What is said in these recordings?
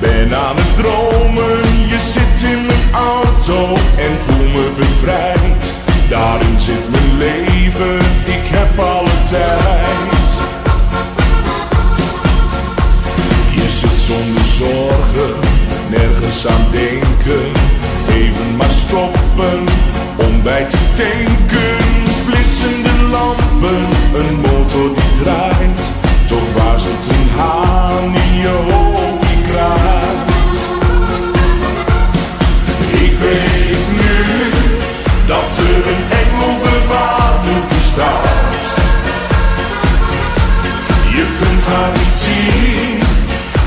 Ben aan het dromen, je zit in mijn auto en voel me bevrijd. Daarin zit mijn leven, ik heb alle tijd. Je zit zonder zorgen, nergens aan denken. Even maar stoppen, om bij te tanken. Flitsende lampen, een motor die draait. Kunt niet zien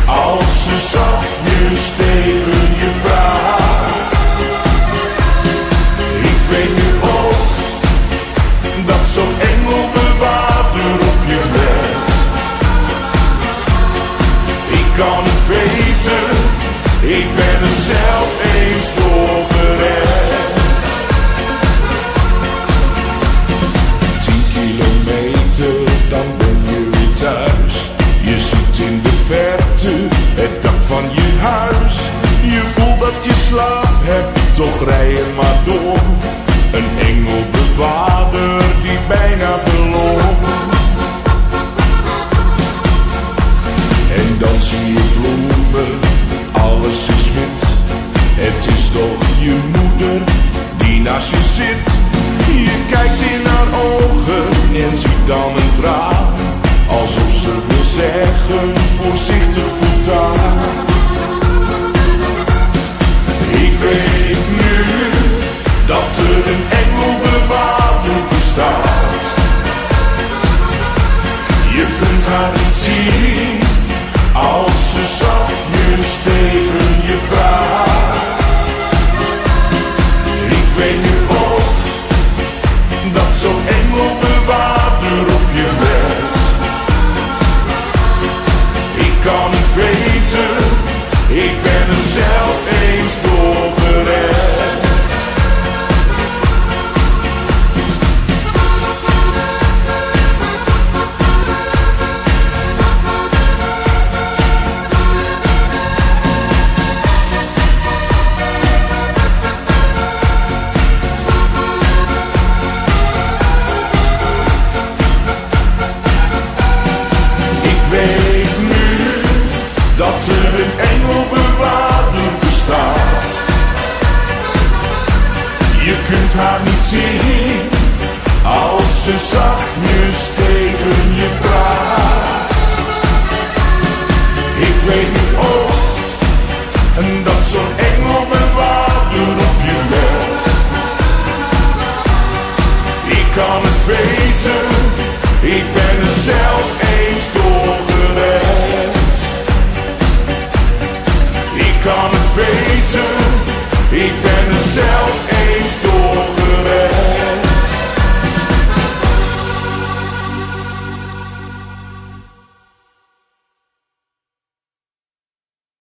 als ze zachtjes tegen je praat. Ik weet nu ook dat zo'n engelbewaarder op je let. Ik kan het weten, ik ben er zelf eens door gered. Tien kilometer, van je huis. Je voelt dat je slaap hebt, toch rij maar door. Een engelbewaarder die bijna verloor. En dan zie je bloemen, alles is wit. Het is toch je moeder die naast je zit. Je kijkt in haar ogen en ziet dan een traan. Alsof ze wil zeggen, voorzichtig voortaan. Kan het weten, ik ben er zelf eens een engelbewaarder bestaat. Je kunt haar niet zien als ze zachtjes tegen weten, ik ben er zelf eens doorgegaan.